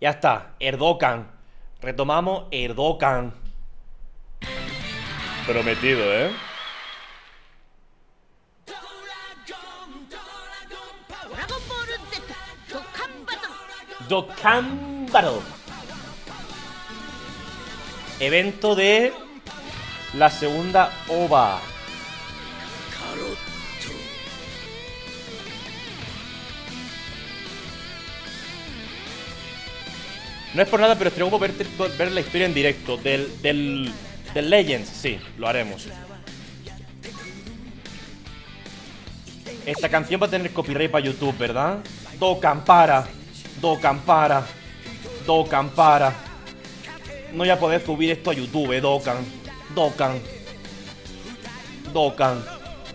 Ya está, Erdogan. Retomamos Erdogan. Prometido, ¿eh? Dokkan Battle. Evento de la segunda OVA. No es por nada, pero estaría ver, ver la historia en directo del, del, del Legends. Sí, lo haremos. Esta canción va a tener copyright para YouTube, ¿verdad? Dokkan para. Dokkan para. Dokkan para. No voy a poder subir esto a YouTube, eh, Dokkan. Dokkan. Dokkan.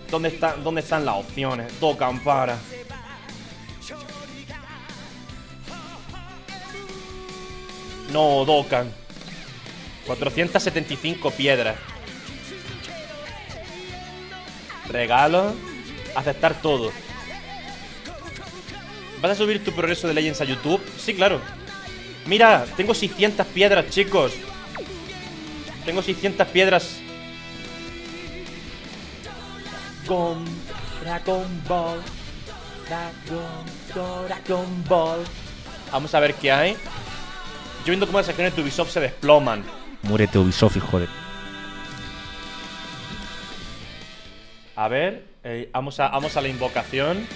¿Dónde, está, ¿Dónde están las opciones? Dokkan para. No, Dokkan. 475 piedras. Regalo. Aceptar todo. ¿Vas a subir tu progreso de Legends a YouTube? Sí, claro. Mira, tengo 600 piedras, chicos. Tengo 600 piedras. Dragon, Dragon Ball. Dragon, Dragon Ball. Vamos a ver qué hay. Yo viendo cómo las acciones de Ubisoft se desploman. Muérete Ubisoft, hijo de... A ver, eh, vamos, a, vamos a la invocación.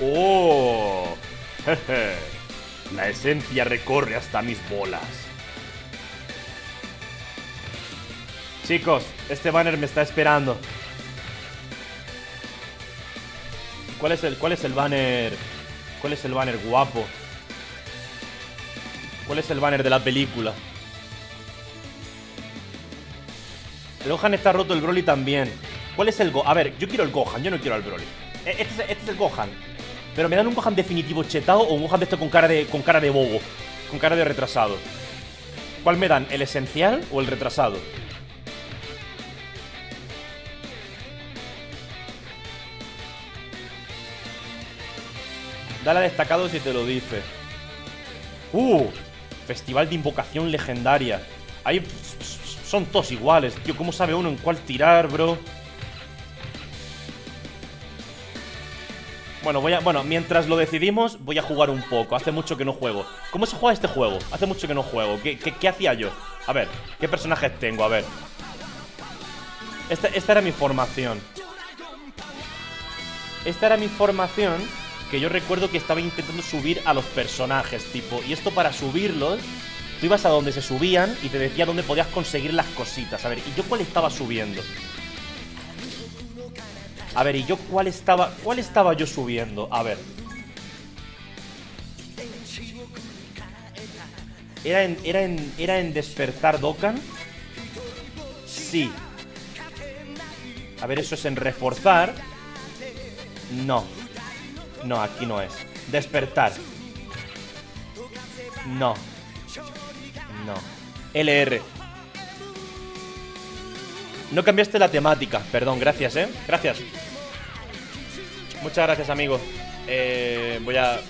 ¡Oh! Jeje. La esencia recorre hasta mis bolas. Chicos, este banner me está esperando. ¿Cuál es el, cuál es el banner? ¿Cuál es el banner guapo? ¿Cuál es el banner de la película? El Gohan está roto, el Broly también. ¿Cuál es el Go? A ver, yo quiero el Gohan, yo no quiero al Broly. E- Este es, este es el Gohan. Pero me dan un Gohan definitivo chetado o un Gohan de esto con cara de, con cara de bobo. Con cara de retrasado. ¿Cuál me dan? ¿El esencial o el retrasado? Dale a destacado si te lo dice. ¡Uh! Festival de invocación legendaria. Ahí son todos iguales, tío. ¿Cómo sabe uno en cuál tirar, bro? Bueno, voy a, bueno, mientras lo decidimos, voy a jugar un poco. Hace mucho que no juego. ¿Cómo se juega este juego? Hace mucho que no juego. ¿Qué, hacía yo? A ver, ¿qué personajes tengo? A ver. Esta, esta era mi formación. Esta era mi formación que yo recuerdo que estaba intentando subir a los personajes, tipo. Y esto para subirlos, tú ibas a donde se subían y te decía dónde podías conseguir las cositas. A ver, ¿y yo cuál estaba subiendo? A ver, ¿y yo cuál estaba. ¿Cuál estaba yo subiendo? A ver. ¿Era en, era era en despertar Dokkan? Sí. A ver, eso es en reforzar. No. No, aquí no es. Despertar. No. No. LR. No cambiaste la temática. Perdón, gracias, ¿eh? Gracias. Muchas gracias, amigo. Eh, voy a...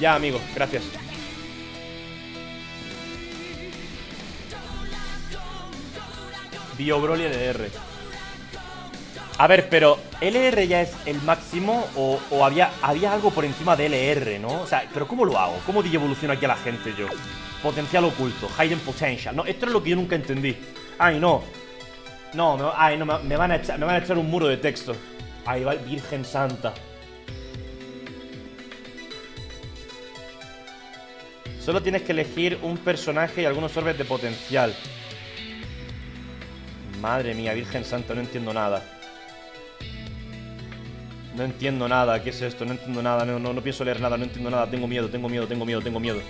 Ya, amigo, gracias. Bio Broly LR. A ver, pero ¿LR ya es el máximo o, había, había algo por encima de LR, no? O sea, ¿pero cómo lo hago? ¿Cómo evoluciono aquí a la gente yo? Potencial oculto, hidden potential. No, esto es lo que yo nunca entendí. Ay, no. No, me, ay, no, me van a echar, me van a echar un muro de texto. Ahí va, Virgen Santa. Solo tienes que elegir un personaje y algunos orbes de potencial. Madre mía, Virgen Santa, no entiendo nada. No entiendo nada, ¿qué es esto? No entiendo nada, no, no, no pienso leer nada, no entiendo nada, tengo miedo, tengo miedo, tengo miedo, tengo miedo.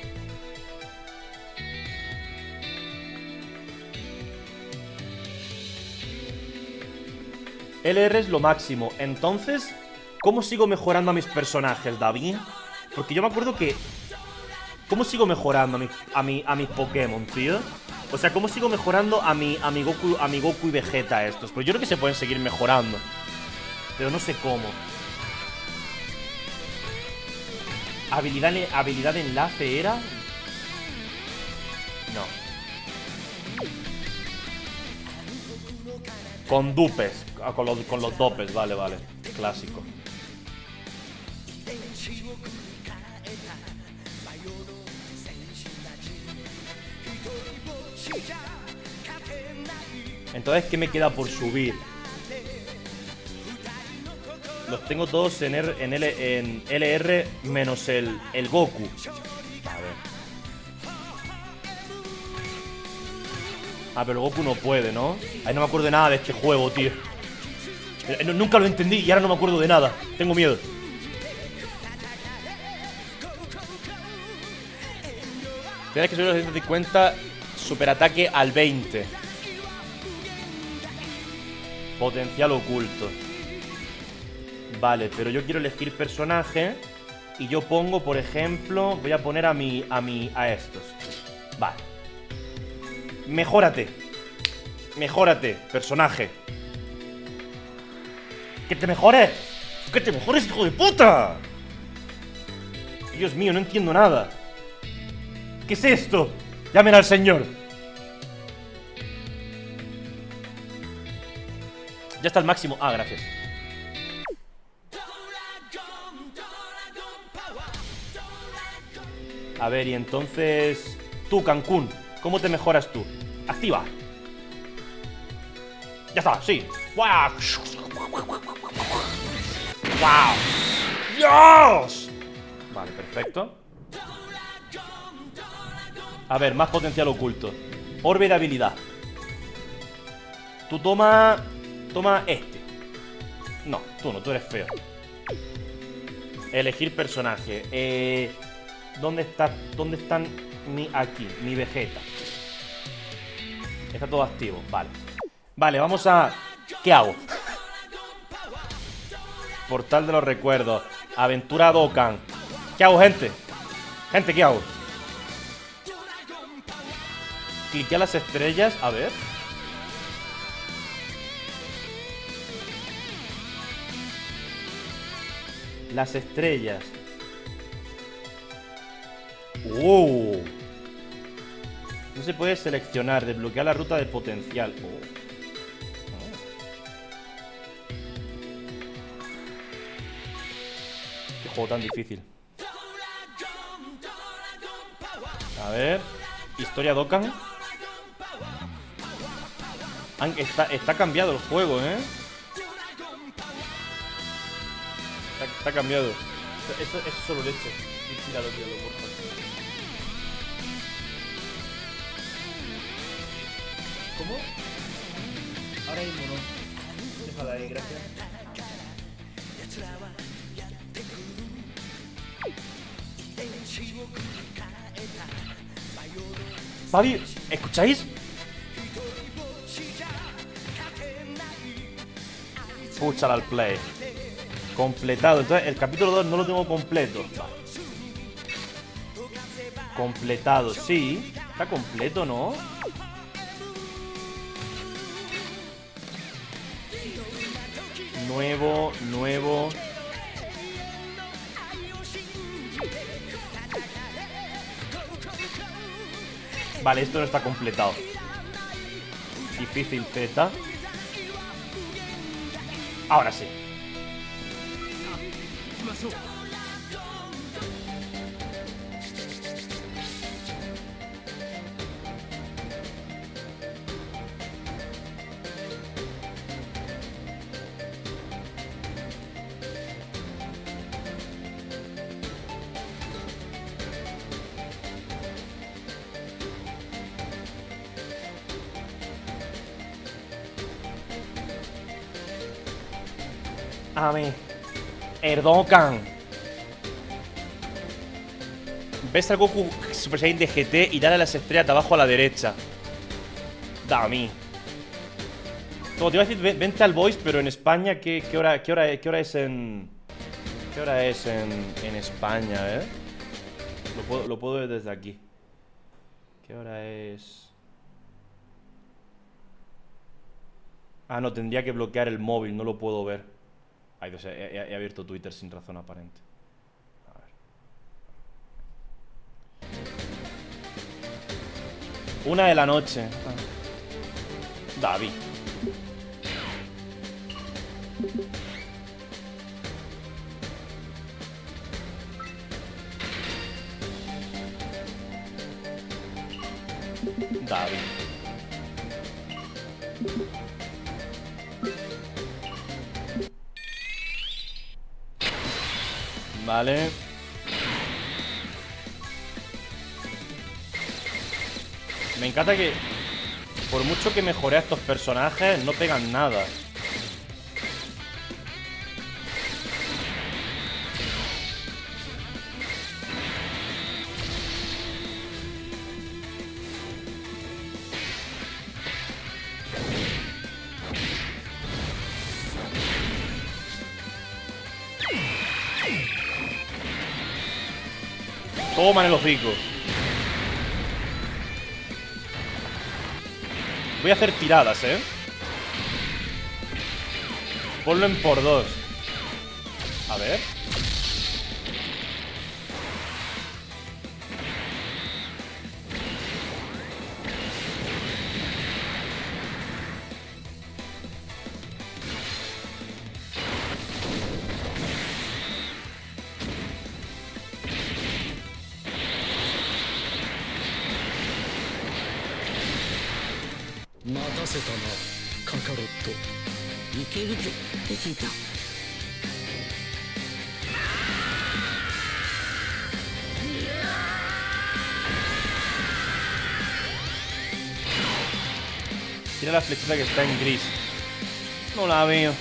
LR es lo máximo, entonces, ¿cómo sigo mejorando a mis personajes, David? Porque yo me acuerdo que... ¿Cómo sigo mejorando a, mi, a, mi, a mis Pokémon, tío? O sea, ¿cómo sigo mejorando a mi, a mi, Goku, a mi Goku y Vegeta estos? Pues yo creo que se pueden seguir mejorando. Pero no sé cómo. ¿Habilidad, habilidad de enlace era? No. Con dupes. Con, los, con los dopes, vale, vale. Clásico. Entonces, ¿qué me queda por subir? Los tengo todos en, en, L en LR menos el, el Goku. A ver. Ah, pero Goku no puede, ¿no? Ahí no me acuerdo de nada de este juego, tío. Eh, nunca lo entendí y ahora no me acuerdo de nada. Tengo miedo. Tienes que subir los 150, superataque al 20. Potencial oculto. Vale, pero yo quiero elegir personaje y yo pongo, por ejemplo, voy a poner a mi a mi a estos. Vale. Mejórate. Mejórate, personaje. ¡Que te mejores! ¡Que te mejores, hijo de puta! Dios mío, no entiendo nada. ¿Qué es esto? Llamen al señor. Ya está el máximo. Ah, gracias. A ver, y entonces... Tú, Cancún, ¿cómo te mejoras tú? Activa. Ya está, sí. ¡Wow! ¡Wow! ¡Dios! Vale, perfecto. A ver, más potencial oculto. Orbe de habilidad. Tú toma... Toma este. No, tú no, tú eres feo. Elegir personaje. Eh... ¿Dónde está? ¿Dónde están mi aquí? Mi Vegeta. Está todo activo, vale. Vale, vamos a... ¿Qué hago? Portal de los recuerdos. Aventura Dokkan. ¿Qué hago, gente? Gente, ¿qué hago? Clique a las estrellas. A ver. Las estrellas. ¡Oh! No se puede seleccionar, desbloquear la ruta de potencial. Oh. Qué juego tan difícil. A ver. Historia Dokkan. Está, está cambiado el juego, ¿eh? Está, cambiado. Eso, es solo leche. Tíralo, tíralo, por favor. ¿Cómo? Ahora mismo no. Déjala ahí, gracias. Fabi, ¿escucháis? Escúchala al play. Completado. Entonces, el capítulo 2 no lo tengo completo. Completado, sí. Está completo, ¿no? Nuevo, nuevo. Vale, esto no está completado. Difícil Z. Ahora sí. Dokkan. Ves al Goku Super Saiyan de GT y dale a las estrellas de abajo a la derecha. Da a te iba a decir, vente al Voice, pero en España, ¿qué, hora, qué, hora, qué hora es en...? ¿Qué hora es en, en España, eh? Lo puedo, lo puedo ver desde aquí. ¿Qué hora es...? Ah, no, tendría que bloquear el móvil, no lo puedo ver. Ay, Dios, he, he- he abierto Twitter sin razón aparente. A ver. Una de la noche. David. David. Vale. Me encanta que por mucho que mejore a estos personajes, no pegan nada. Toma en el hocico. Voy a hacer tiradas, ¿eh? Ponlo en por dos. A ver. 待たせたなカカロット池袋池袋 Tira la flechita que está en gris. No la veo.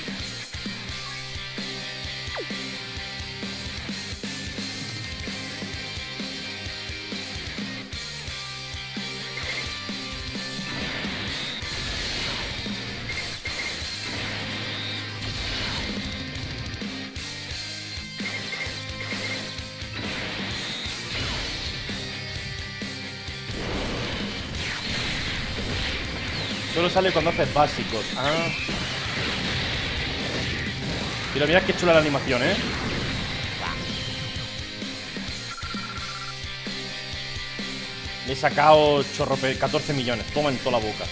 Sale cuando haces básicos. Ah. Pero mira qué chula la animación, ¿eh? Le he sacado chorro, 14 millones. Toma en toda la boca.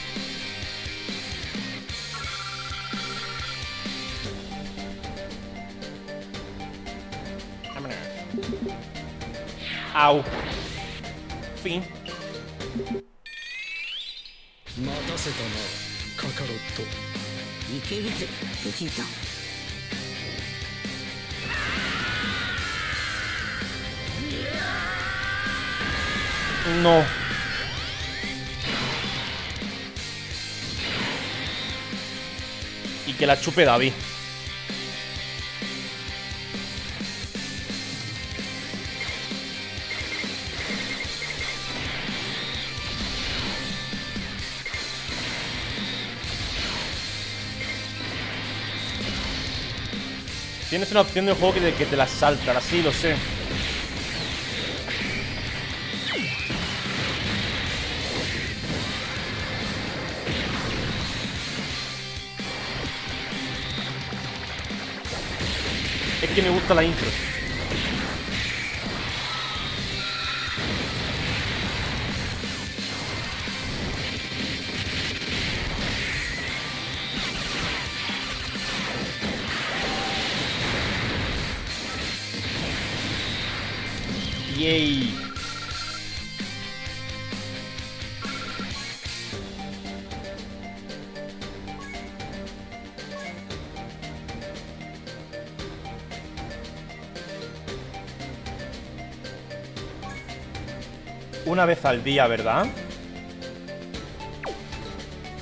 Au. Fin. いけるぜベジータ No. Y que la chupe David. Tienes una opción de juego que te, que te la salta, así lo sé. Es que me gusta la intro. Vez al día, ¿verdad?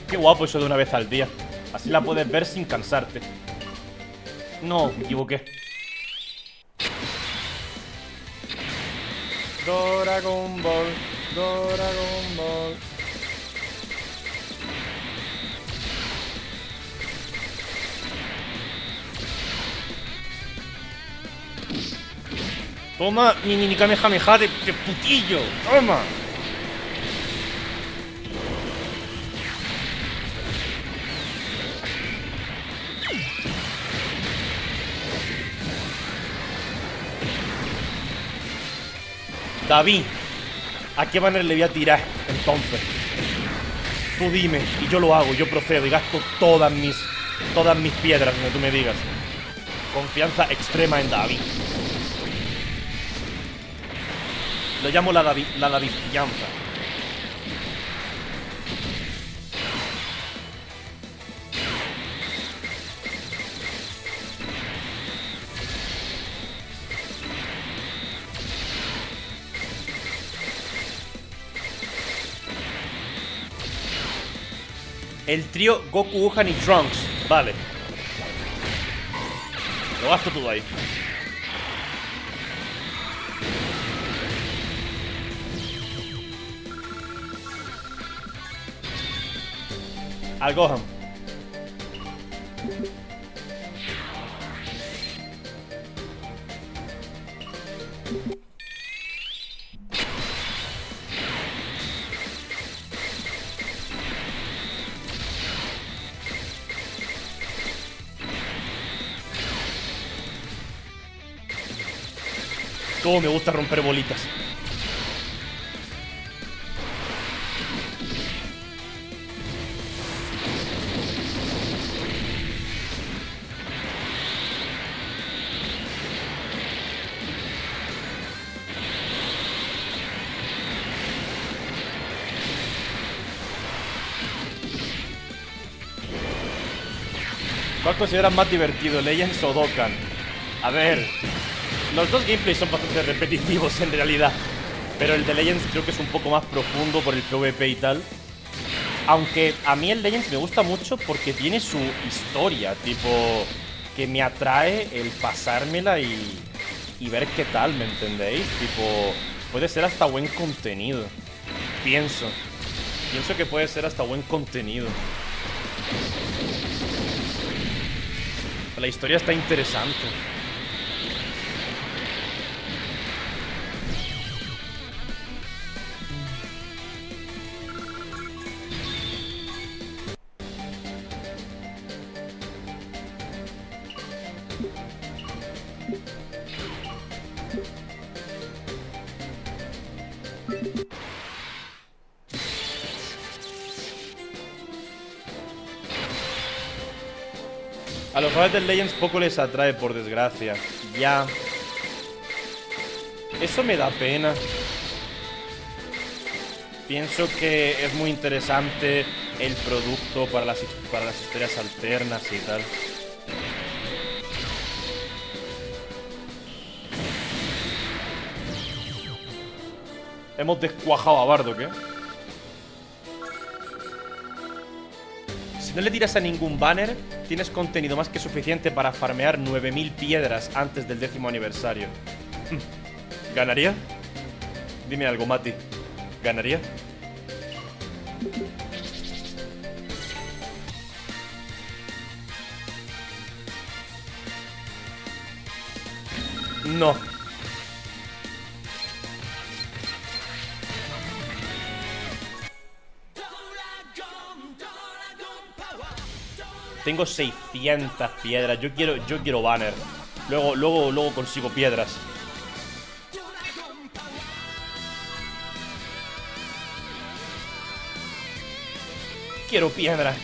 Qué guapo eso de una vez al día. Así la puedes ver sin cansarte. No, me equivoqué. Dragon Ball, Dragon Ball. Toma mi mini Kamehameha de, de putillo. Toma. David, ¿a qué manera le voy a tirar entonces? Tú dime, y yo lo hago, yo procedo y gasto todas mis, todas mis piedras, como tú me digas. Confianza extrema en David. Lo llamo la David, la Davidfianza. El trío Goku, Gohan y Trunks. Vale. Lo gasto todo ahí. Al Gohan. Cómo me gusta romper bolitas. ¿Cuál consideras más divertido, Legends o Dokkan? A ver, los dos gameplays son bastante repetitivos en realidad. Pero el de Legends creo que es un poco más profundo por el PvP y tal. Aunque a mí el Legends me gusta mucho porque tiene su historia, tipo, que me atrae el pasármela y, y ver qué tal, ¿me entendéis? Tipo, puede ser hasta buen contenido. Pienso. Pienso que puede ser hasta buen contenido. La historia está interesante. Del Legends poco les atrae, por desgracia. Ya. Eso me da pena. Pienso que es muy interesante el producto para las, para las historias alternas y tal. Hemos descuajado a Bardo, ¿qué? No le tiras a ningún banner, tienes contenido más que suficiente para farmear 9000 piedras antes del décimo aniversario. ¿Ganaría? Dime algo, Mati. ¿Ganaría? No. Tengo 600 piedras. Yo quiero, yo quiero banner. Luego, luego, luego consigo piedras. Quiero piedra.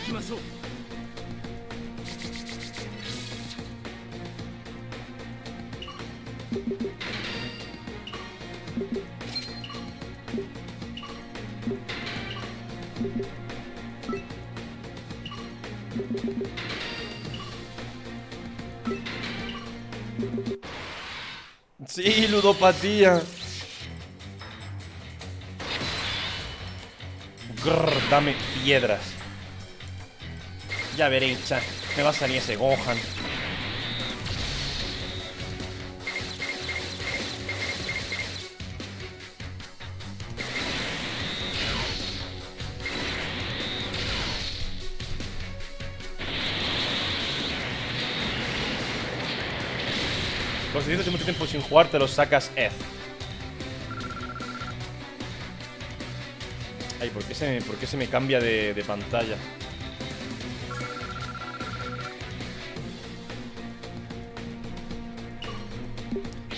Ludopatía. Grrr, dame piedras. Ya veréis, chat. Me va a salir ese Gohan. tienes mucho tiempo sin jugar, te los sacas Ed. Ay, ¿por qué se, por qué se me cambia de, pantalla?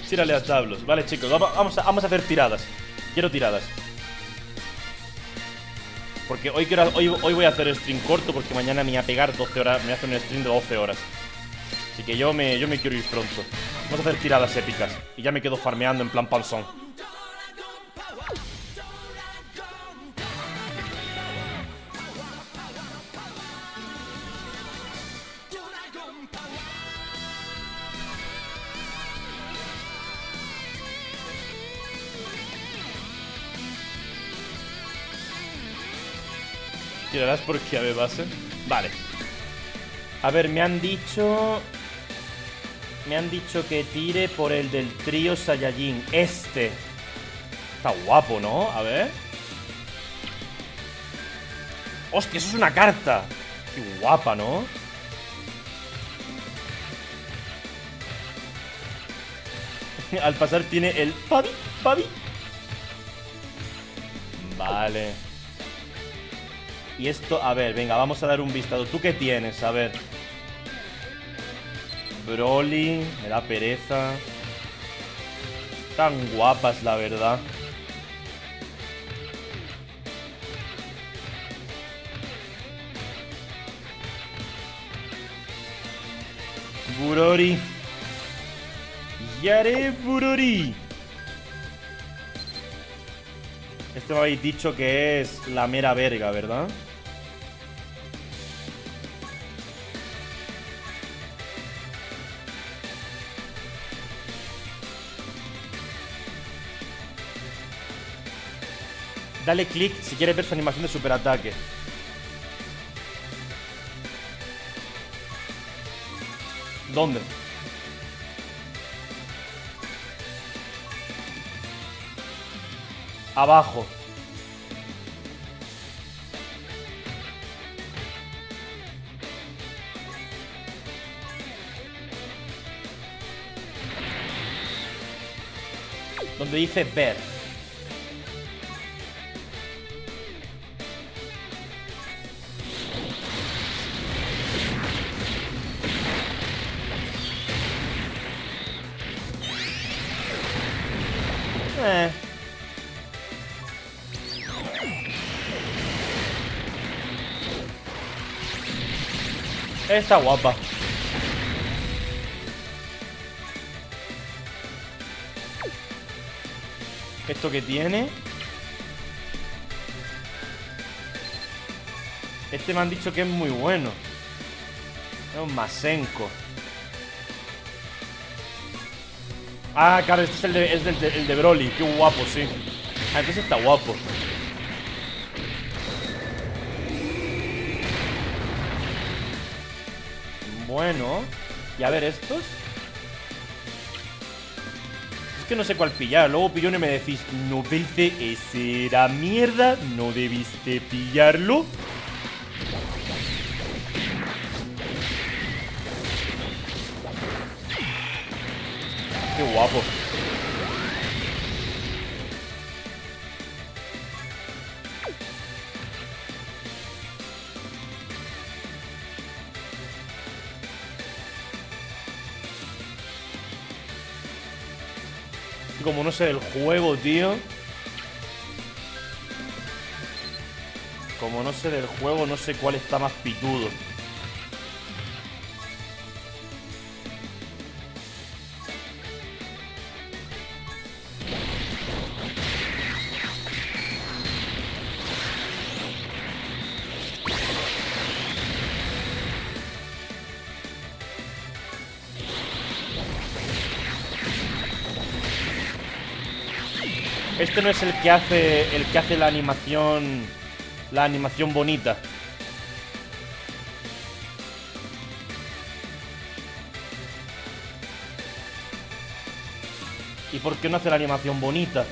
Tírale a tablos. Vale, chicos, vamos a, vamos a hacer tiradas. Quiero tiradas. Porque hoy, quiero, hoy, hoy voy a hacer stream corto porque mañana me voy a pegar 12 horas, me hace un stream de 12 horas. Así que yo me, yo me quiero ir pronto. Vamos a hacer tiradas épicas. Y ya me quedo farmeando en plan panzón. ¿Tirarás por llave base? Vale. A ver, me han dicho... Me han dicho que tire por el del trío Saiyajin. Este. Está guapo, ¿no? A ver. ¡Hostia, eso es una carta! Qué guapa, ¿no? Al pasar tiene el pavi, pavi. Vale. Y esto, a ver, venga, vamos a dar un vistazo. ¿Tú qué tienes? A ver. Broly, me da pereza. Tan guapas, la verdad. Burori. Yare Burori. Este me habéis dicho que es la mera verga, ¿verdad? Dale click si quieres ver su animación de superataque. ¿Dónde? Abajo. Donde dice ver. Está guapa. ¿Esto que tiene? Este me han dicho que es muy bueno. Es un Masenko. Ah, claro, este es el de, Broly. Qué guapo, sí. Ah, está guapo. Bueno. Y a ver estos. Es que no sé cuál pillar. Luego pillo y me decís, no viste ese era mierda. No debiste pillarlo. Qué guapo. Como no sé del juego, tío. Como no sé del juego, no sé cuál está más pitudo. Este no es el que hace el que hace la animación la animación bonita. ¿Y por qué no hace la animación bonita?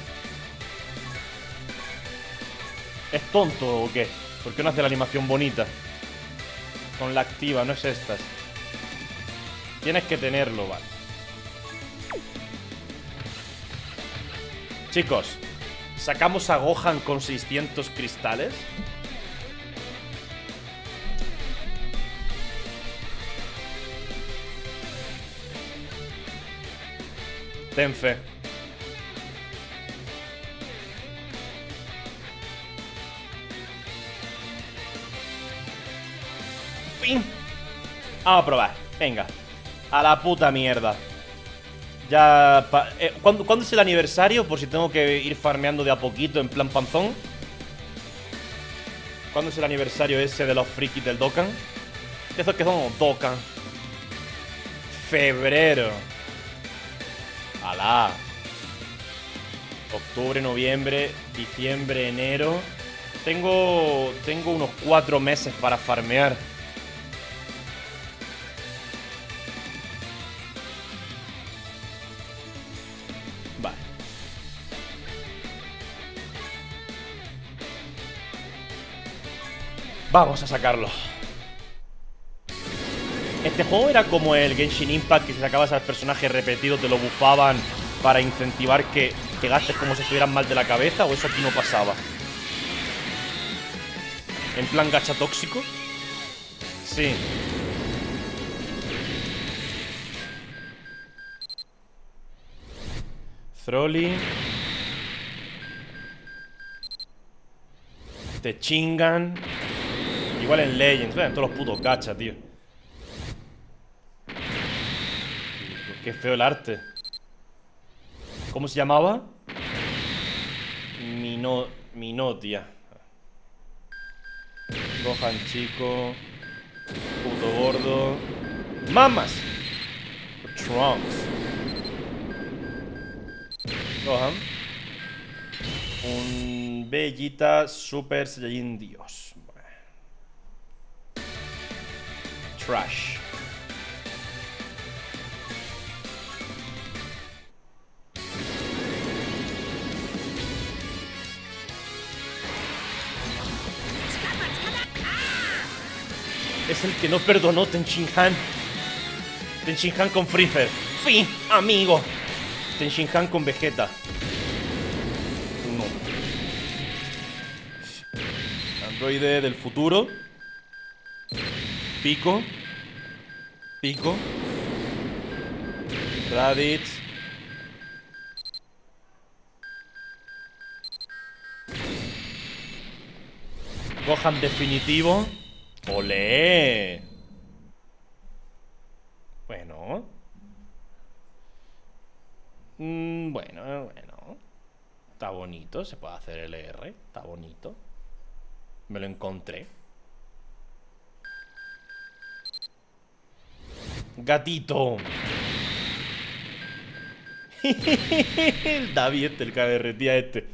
¿Es tonto o qué? ¿Por qué no hace la animación bonita? Con la activa, no es estas. Tienes que tenerlo, vale. Chicos, ¿sacamos a Gohan con 600 cristales? Ten fe. Vamos a probar. Venga. A la puta mierda. Ya... eh, ¿cuándo, cuándo es el aniversario? Por si tengo que ir farmeando de a poquito en plan panzón. ¿Cuándo es el aniversario ese de los frikis del Dokkan? De esos que son Dokkan. Febrero. Alá. Octubre, noviembre, diciembre, enero. Tengo. Tengo unos cuatro meses para farmear. Vamos a sacarlo. Este juego era como el Genshin Impact, que si sacabas al personaje repetido te lo bufaban para incentivar que, que gastes como si estuvieran mal de la cabeza, o eso aquí no pasaba. En plan gacha tóxico. Sí. Throlly. Te chingan. Igual en Legends, vean todos los putos gachas, tío. Qué feo el arte. ¿Cómo se llamaba? Mino... Minotia. Gohan chico. Puto gordo. ¡Mamas! Trunks. Gohan. Un Bellita Super Saiyajin Dios. Trash. Es el que no perdonó Tenchin Han. Tenchin Han con Freezer. Fin, amigo. Tenchin Han con Vegeta. No. Androide del futuro. Pico. Pico. Raditz. Gohan definitivo. ¡Olé! Bueno. Mm, bueno, bueno. Está bonito, se puede hacer LR. Está bonito. Me lo encontré. Gatito. el David este, el que derretía este.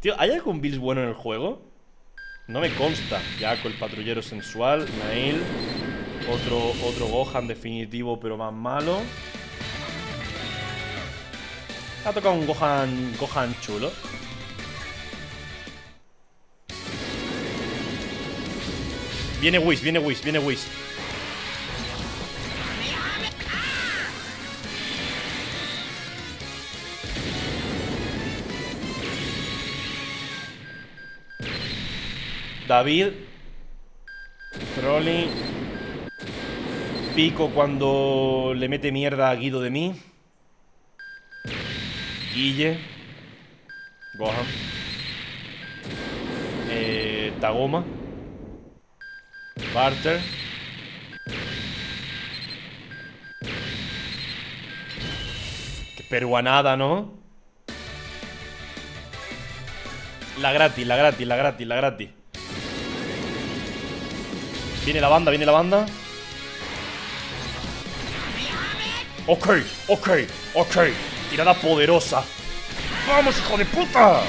Tío, ¿hay algún Bills bueno en el juego? No me consta. Jaco, el patrullero sensual. Nail. Otro, otro Gohan definitivo, pero más malo. Ha tocado un Gohan, Gohan chulo. Viene Whis, viene Whis, viene Whis. David. Broly. Pico cuando le mete mierda a Guido de mí. Guille. Gohan. Eh, Tagoma. Barter. Qué peruanada, ¿no? La gratis, la gratis, la gratis, la gratis. Viene la banda, viene la banda. Ok, ok, ok. Tirada poderosa. ¡Vamos, hijo de puta!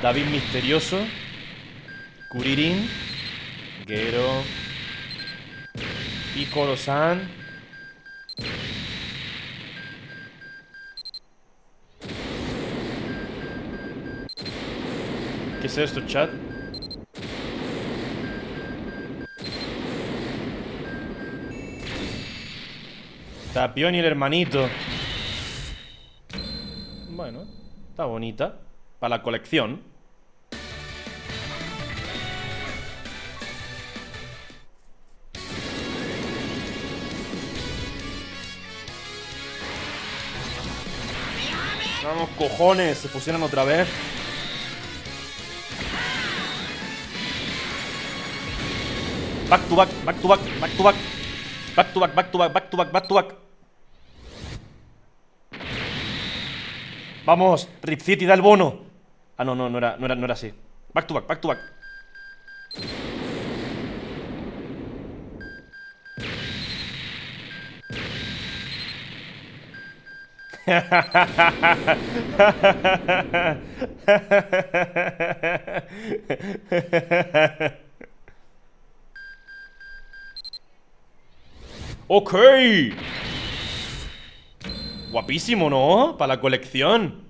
David Misterioso. Kuririn. Gero. Piccolo-san. ¿Qué es esto, chat? Tapión y el hermanito. Bueno, está bonita. Para la colección. Vamos, cojones. Se pusieron otra vez. Back to back, back to back, back to back. Back to back, back to back, back to back, back to back. Vamos, Rip City, da el bono. Ah, no, no, no era, no era, no era así. Back to back, back to back. ok. Guapísimo, ¿no? Para la colección.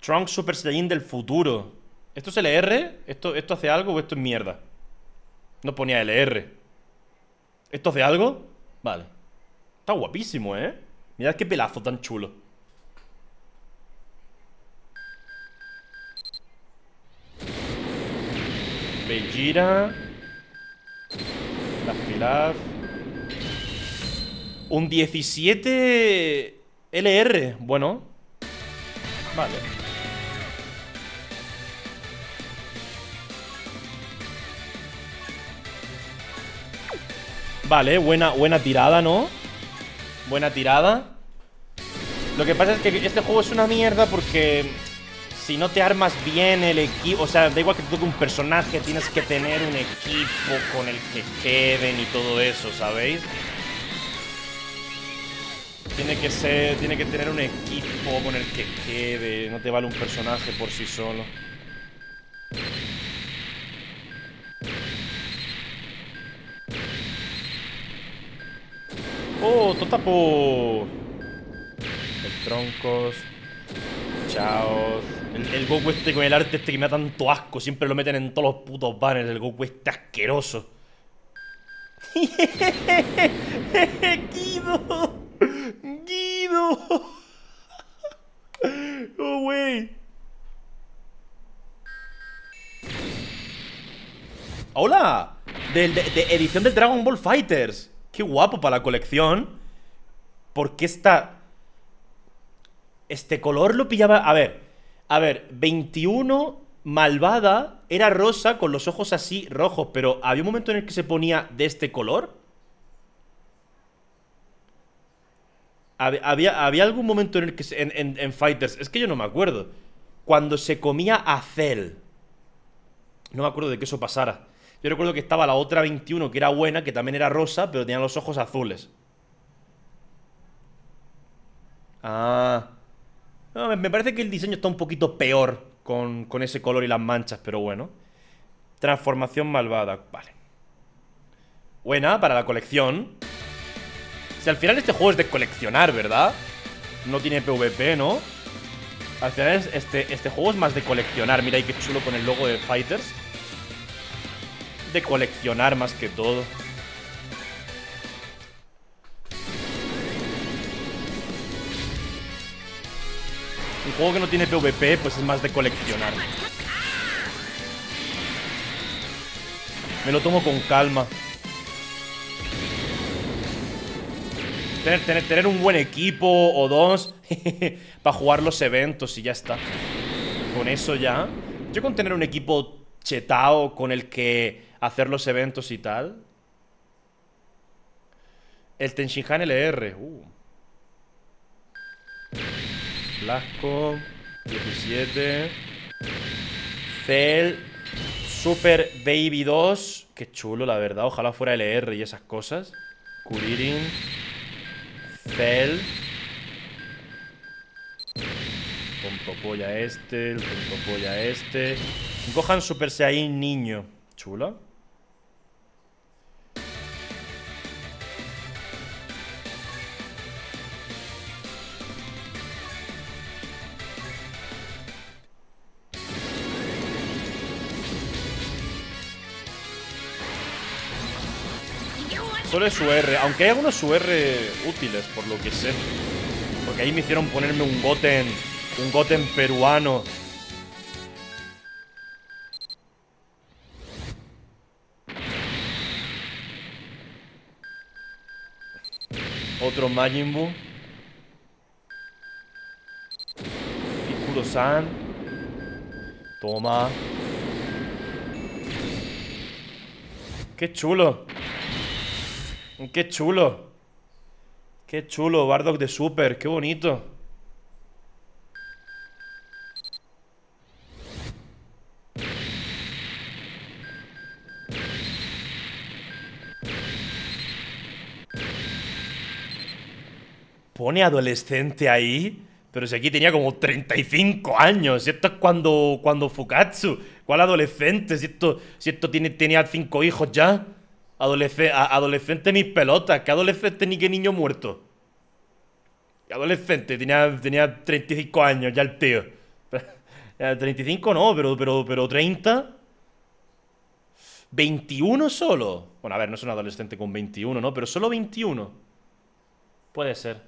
Trunk Super Saiyan del futuro. ¿Esto es LR? ¿Esto, ¿Esto hace algo o esto es mierda? No ponía LR. ¿Esto hace algo? Vale. Está guapísimo, ¿eh? Mirad qué pelazo tan chulo. Vegeta. Las Pilaf. Un 17 LR. Bueno. Vale. Vale, buena, buena tirada, ¿no? Buena tirada Lo que pasa es que este juego es una mierda porque Si no te armas bien el equipo O sea, da igual que te toque un personaje Tienes que tener un equipo con el que queden y todo eso, ¿sabéis? Tiene que ser, tiene que tener un equipo con el que quede No te vale un personaje por sí solo Oh, Totapo. El troncos. Chao. El, Goku este con el arte este que me da tanto asco. Siempre lo meten en todos los putos banners. El Goku este asqueroso. Guido. Guido. Oh, wey. Hola. De, de, de edición del Dragon Ball Fighters. Qué guapo para la colección. ¿Por qué está...? Este color lo pillaba... A ver, a ver, 21 malvada era rosa con los ojos así rojos, pero ¿había un momento en el que se ponía de este color? ¿Había, había algún momento en el que... Se, en, en, Fighters, es que yo no me acuerdo. Cuando se comía a Cell. No me acuerdo de que eso pasara. Yo recuerdo que estaba la otra 21 que era buena, que también era rosa, pero tenía los ojos azules. Ah. me parece que el diseño está un poquito peor con, con ese color y las manchas, pero bueno. Transformación malvada. Vale. Buena para la colección. Si al final este juego es de coleccionar, ¿verdad? No tiene PvP, ¿no? Al final este, este juego es más de coleccionar. Mira ahí qué chulo con el logo de Fighters de coleccionar más que todo. Un juego que no tiene PvP, pues es más de coleccionar. Me lo tomo con calma. Tener, tener, tener un buen equipo o dos para jugar los eventos y ya está. Con eso ya. Yo con tener un equipo chetao con el que hacer los eventos y tal. El Tenshinhan LR. Uh. Blasco. 17. Cell. Super Baby 2. Qué chulo, la verdad. Ojalá fuera LR y esas cosas. Kuririn. Cell. Tontopolla este. El tontopolla este. Gohan Super Saiyan niño. Chulo. Solo es UR, aunque hay algunos UR útiles, por lo que sé. Porque ahí me hicieron ponerme un Goten, un Goten peruano. Otro Majin Buu. chulo-san. Toma. ¡Qué chulo! ¡Qué chulo! ¡Qué chulo! Bardock de Super, qué bonito. Pone adolescente ahí. Pero si aquí tenía como 35 años. Si esto es cuando, cuando Fukatsu. ¿Cuál adolescente? Si esto, si esto tiene, tenía 5 hijos ya. Adolescente mis pelotas. ¿Qué adolescente ni qué niño muerto? ¿Qué adolescente? Tenía, tenía 35 años ya el tío. 35 no, pero, pero, pero 30. 21 solo. Bueno, a ver, no es un adolescente con 21, ¿no? Pero solo 21. Puede ser.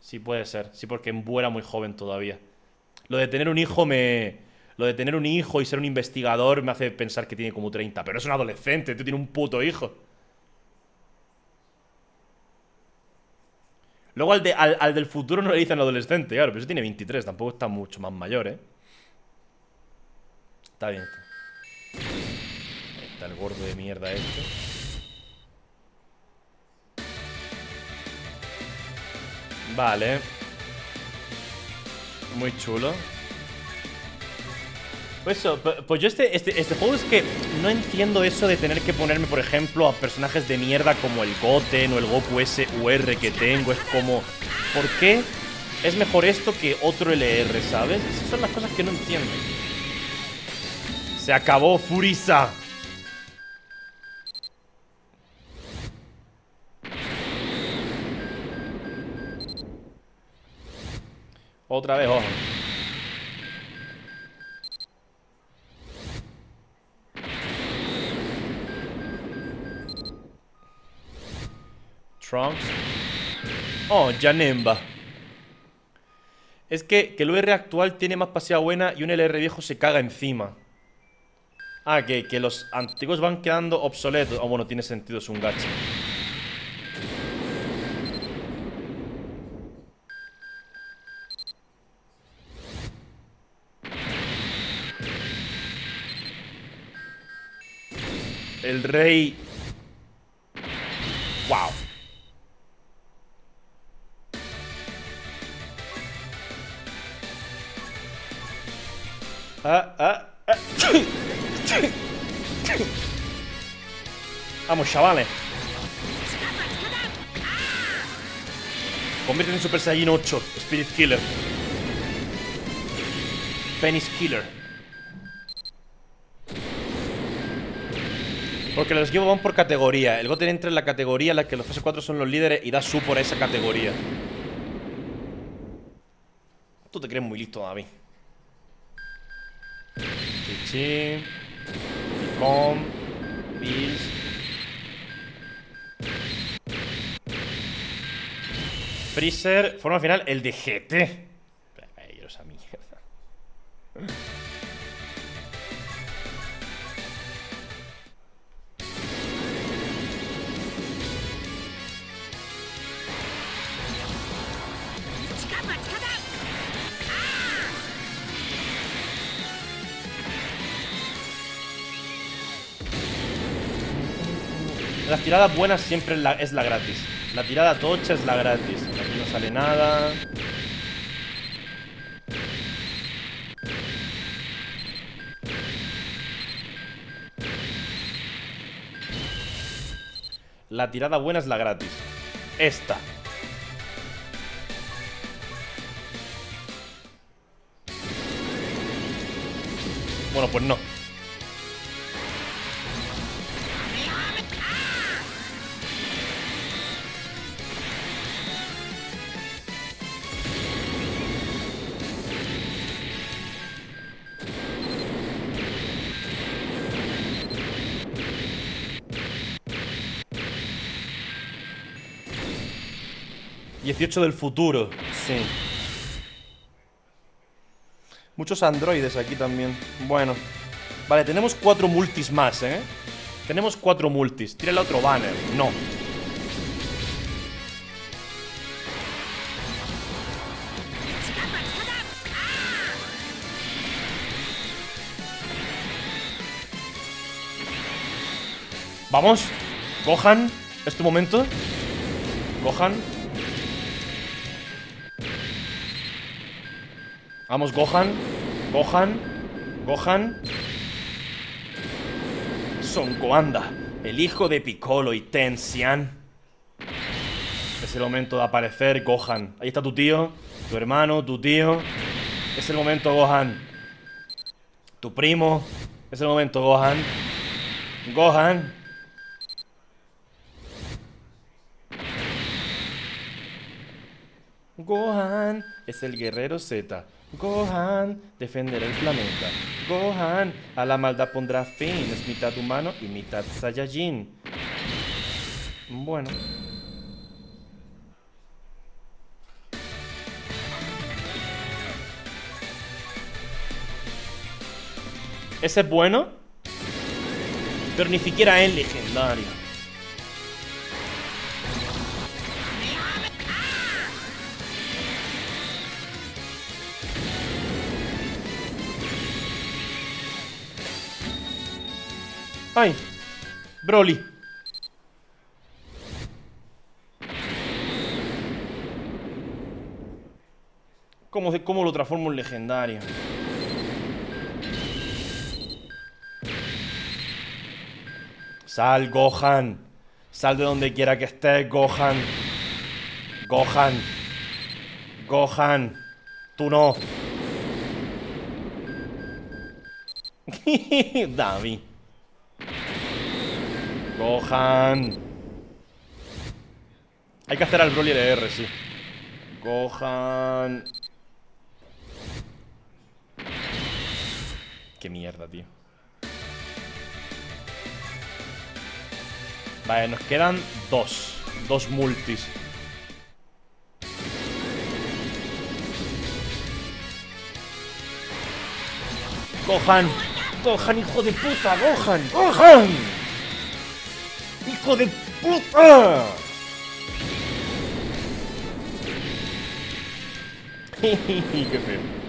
Sí, puede ser. Sí, porque era muy joven todavía. Lo de tener un hijo me... Lo de tener un hijo y ser un investigador me hace pensar que tiene como 30. Pero es un adolescente, tú tienes un puto hijo. Luego al, del futuro no le dicen adolescente, claro, pero eso tiene 23, tampoco está mucho más mayor, ¿eh? Está bien. Está el gordo de mierda este. Vale. Muy chulo. Pues pues yo este, este, este, juego es que no entiendo eso de tener que ponerme, por ejemplo, a personajes de mierda como el Goten o el Goku SUR que tengo. Es como, ¿por qué es mejor esto que otro LR, sabes? Esas son las cosas que no entiendo. Se acabó Furisa. Otra vez, ojo. Trunks. Oh, Janemba. Es que, que el UR actual tiene más pasea buena y un LR viejo se caga encima. Ah, que, que los antiguos van quedando obsoletos. Oh, bueno, tiene sentido, es un gacha. El rey... Wow. Ah, ah, ah. Vamos, chavales. Convierte en Super Saiyan 8, Spirit Killer. Penis Killer. Porque los equipos van por categoría. El Goten entra en la categoría en la que los fase 4 son los líderes y da su por esa categoría. Tú te crees muy listo, David. Chichi. Picom. Bills. Freezer. Forma final, el de GT. Las tiradas buenas siempre es la, gratis. La tirada tocha es la gratis. Aquí no sale nada. La tirada buena es la gratis. Esta. Bueno, pues no. 18 del futuro. Sí. Muchos androides aquí también. Bueno. Vale, tenemos cuatro multis más, ¿eh? Tenemos cuatro multis. Tírale otro banner. No. Vamos. Gohan. este momento. Gohan. Vamos, Gohan. Gohan. Gohan. Son Goanda, el hijo de Piccolo y Tensian. Es el momento de aparecer, Gohan. Ahí está tu tío, tu hermano, tu tío. Es el momento, Gohan. Tu primo. Es el momento, Gohan. Gohan. Gohan es el guerrero Z. Gohan defenderá el planeta. Gohan a la maldad pondrá fin. Es mitad humano y mitad Saiyajin. Bueno. Ese es bueno, pero ni siquiera es legendario. ¡Ay! Broly. ¿Cómo, ¿Cómo lo transformo en legendario? Sal, Gohan. Sal de donde quiera que estés, Gohan. Gohan. Gohan. Tú no. David. Gohan. Hay que hacer al Broly LR, sí. Gohan. Qué mierda, tío. Vale, nos quedan dos. Dos multis. Gohan. Gohan, hijo de puta. Gohan. Gohan. ¡Hijo de puta! ¡Qué feo!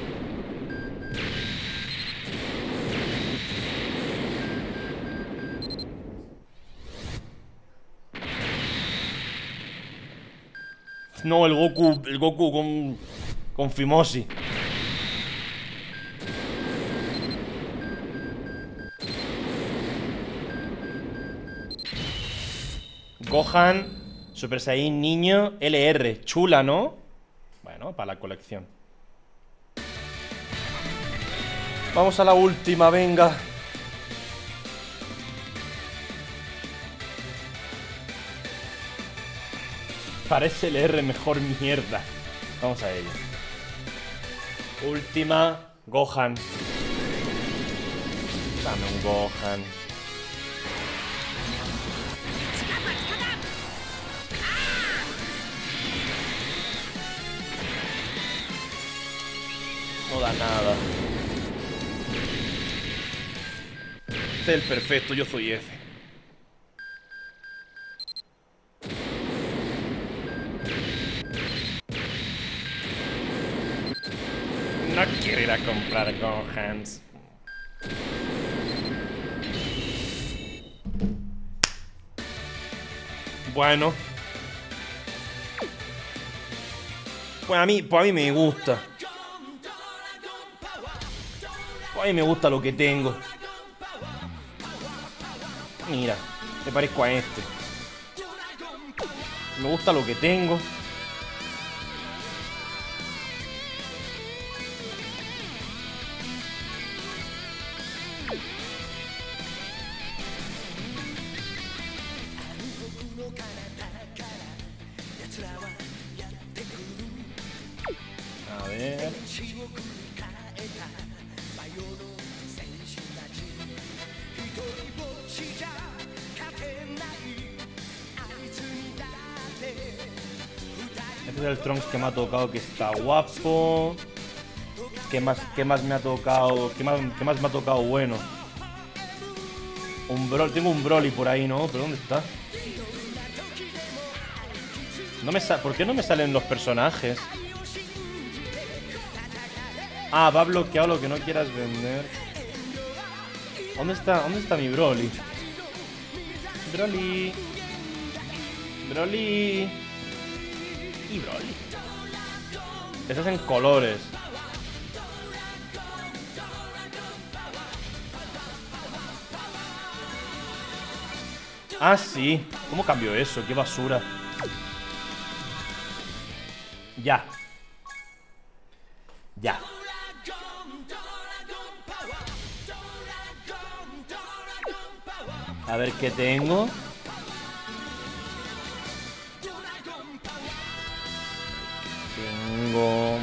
No, el Goku, el Goku con, con Fimosi. Gohan, Super Saiyan Niño, LR. Chula, ¿no? Bueno, para la colección. Vamos a la última, venga. Parece LR mejor mierda. Vamos a ello. Última, Gohan. Dame un Gohan. No da nada. Este es el perfecto, yo soy ese. No quiero ir a comprar Gohans. Bueno. Pues a mí, pues a mí me gusta. A mí me gusta lo que tengo. Mira, me parezco a este. Me gusta lo que tengo. Que me ha tocado que está guapo. ¿Qué más, qué más me ha tocado? ¿Qué más, qué más me ha tocado bueno? Un tengo un Broly por ahí, ¿no? ¿Pero dónde está? No me ¿Por qué no me salen los personajes? Ah, va bloqueado lo que no quieras vender. ¿Dónde está? ¿Dónde está mi Broly? Broly. Broly. Y Broly. Estás en colores. Ah, sí. ¿Cómo cambió eso? Qué basura. Ya. Ya. A ver qué tengo. Ah.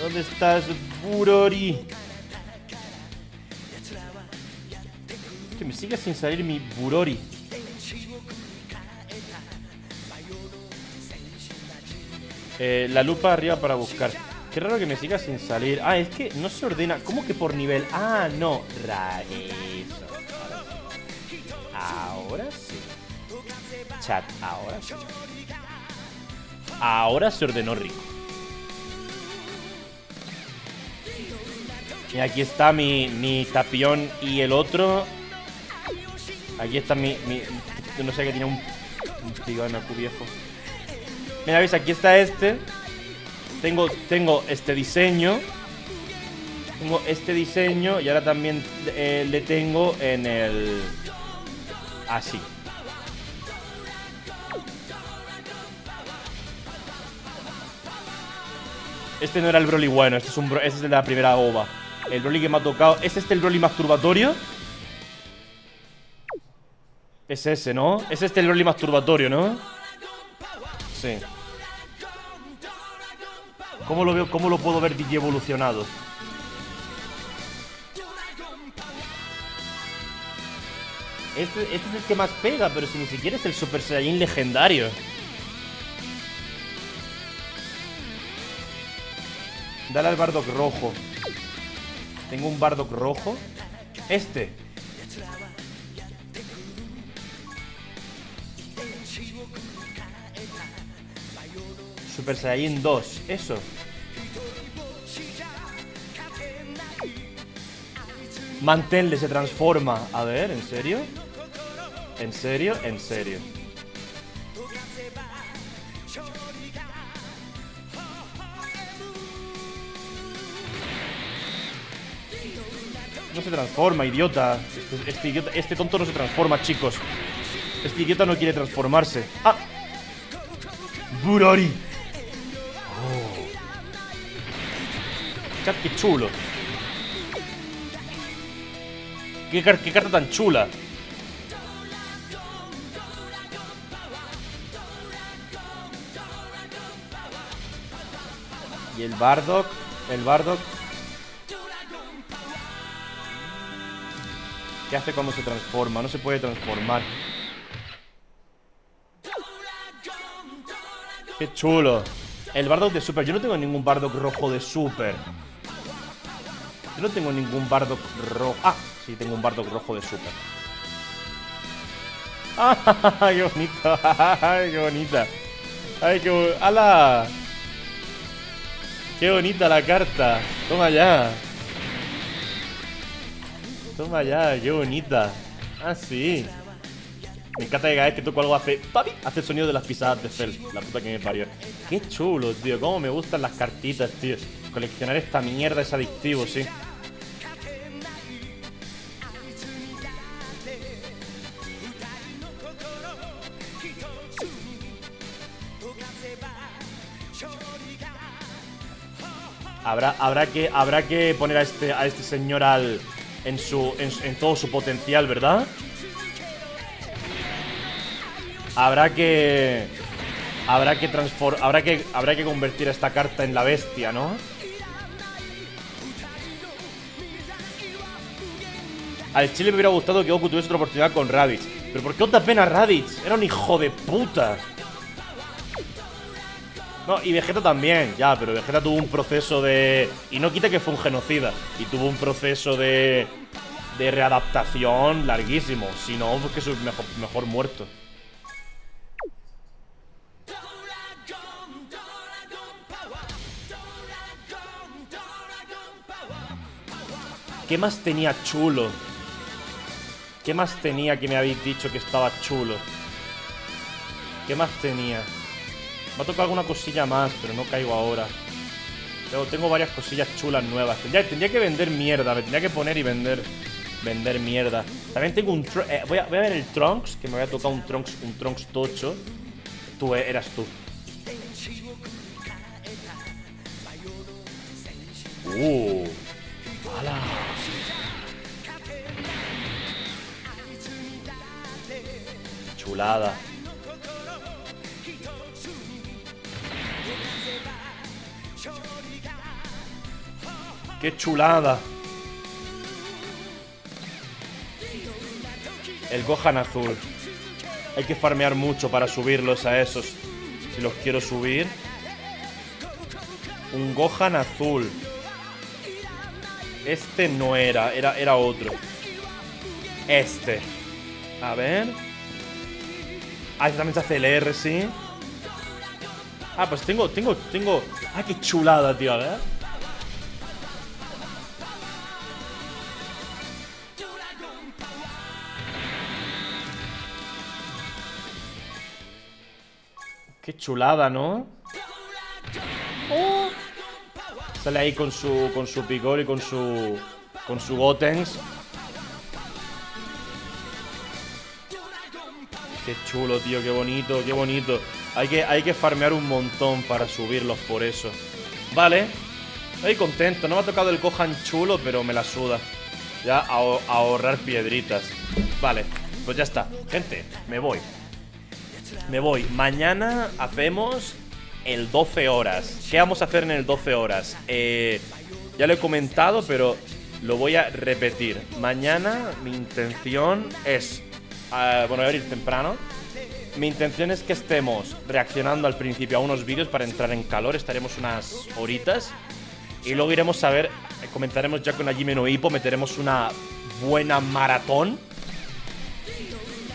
¿Dónde estás, Burori? Que me sigue sin salir mi Burori. Eh, la lupa arriba para buscar. Qué raro que me siga sin salir. Ah, es que no se ordena. ¿Cómo que por nivel? Ah, no. Rareza. Ahora. Ahora se ordenó rico. Y aquí está mi, mi tapión y el otro. Aquí está mi. mi no sé que tiene un, un tiganacu viejo. Mira, veis, aquí está este. Tengo, tengo este diseño. Tengo este diseño y ahora también eh, le tengo en el... Así. Este no era el Broly bueno, este es, un este es el de la primera ova. El Broly que me ha tocado... ¿Es este el Broly masturbatorio? Es ese, ¿no? Es este el Broly masturbatorio, ¿no? Sí. ¿Cómo lo veo? ¿Cómo lo puedo ver DJ evolucionado? Este, este, es el que más pega, pero si ni siquiera es el Super Saiyajin legendario. Dale al Bardock rojo. Tengo un Bardock rojo. Este. Super Saiyan 2, eso. Mantenle se transforma. A ver, ¿en serio? ¿En serio? ¿En serio? No se transforma, idiota. Este, idiota. este tonto no se transforma, chicos. Este idiota no quiere transformarse. ¡Ah! ¡Burori! Oh. Qué chulo. ¿Qué, qué carta tan chula. Y el Bardock, el Bardock. ¿Qué hace cuando se transforma? No se puede transformar. Qué chulo. El Bardock de Super. Yo no tengo ningún Bardock rojo de Super. Yo no tengo ningún Bardock rojo. Ah, sí, tengo un Bardock rojo de Super. ¡Ah, qué bonito! ¡Ay, qué bonita! ¡Ay, qué bonita! ¡Hala! ¡Qué bonita la carta! Toma ya. Toma ya, qué bonita. Ah, sí. Me encanta que cada vez que toco algo hace ¡papi! Hace el sonido de las pisadas de Cell. La puta que me parió. Qué chulo, tío. Cómo me gustan las cartitas, tío. Coleccionar esta mierda es adictivo, sí. Habrá, habrá, que, habrá que poner a este, a este señor al, en, su, en, todo su potencial, ¿verdad? Habrá que... Habrá que transform... Habrá que, habrá que convertir a esta carta en la bestia, ¿no? Al Chile me hubiera gustado que Goku tuviese otra oportunidad con Raditz. ¿Pero por qué otra pena Raditz? Era un hijo de puta. No, y Vegeta también, ya, pero Vegeta tuvo un proceso de... Y no quita que fue un genocida. Y tuvo un proceso de... De readaptación larguísimo. Si no, pues que es mejor, mejor muerto. ¿Qué más tenía chulo? ¿Qué más tenía que me habéis dicho que estaba chulo? ¿Qué más tenía? Me ha tocado alguna cosilla más, pero no caigo ahora. Pero tengo varias cosillas chulas nuevas. Tendría, tendría que vender mierda, me tendría que poner y vender vender mierda. También tengo un... Eh, voy, a, voy, a, ver el Trunks, que me había tocado un Trunks, un Trunks tocho. Tú eh, eras tú. Uh. ¡Hala! Chulada. ¡Qué chulada! El Gohan azul. Hay que farmear mucho para subirlos a esos. Si los quiero subir. Un Gohan azul. Este no era, era, era otro. Este. A ver. Ah, este también se hace el R, sí. Ah, pues tengo, tengo, tengo... Ah, qué chulada, tío, a ver. Qué chulada, ¿no? Oh. Sale ahí con su, con su picor y con su, con su Gotenks. Qué chulo, tío, qué bonito, qué bonito. Hay que, hay que farmear un montón para subirlos por eso. Vale. Estoy contento. No me ha tocado el Gohan chulo, pero me la suda. Ya a ahorrar piedritas. Vale, pues ya está. Gente, me voy. Me voy. Mañana hacemos el 12 horas. ¿Qué vamos a hacer en el 12 horas? Eh, ya lo he comentado, pero lo voy a repetir. Mañana mi intención es... Uh, bueno, voy a ir temprano. Mi intención es que estemos reaccionando al principio a unos vídeos para entrar en calor. Estaremos unas horitas. Y luego iremos a ver, eh, comentaremos ya con Ajime no Hippo, meteremos una buena maratón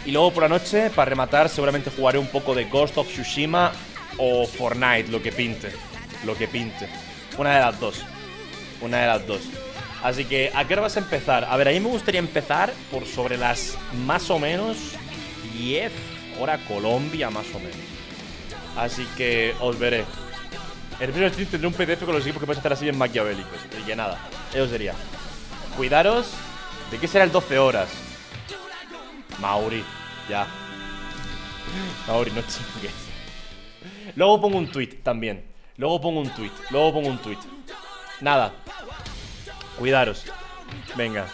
y luego por la noche, para rematar, seguramente jugaré un poco de Ghost of Tsushima o Fortnite, lo que pinte. Lo que pinte. Una de las dos. Una de las dos. Así que, ¿a qué hora vas a empezar? A ver, a mí me gustaría empezar por sobre las más o menos 10 hora Colombia, más o menos. Así que os veré. El primer stream tendré un PDF con los equipos que puedes hacer así bien maquiavélicos. Y que nada, eso sería. Cuidaros. ¿De qué será el 12 horas? Mauri, ya. Mauri, no chingues. Luego pongo un tweet también. Luego pongo un tweet. Luego pongo un tweet. Nada. Cuidaros. Venga.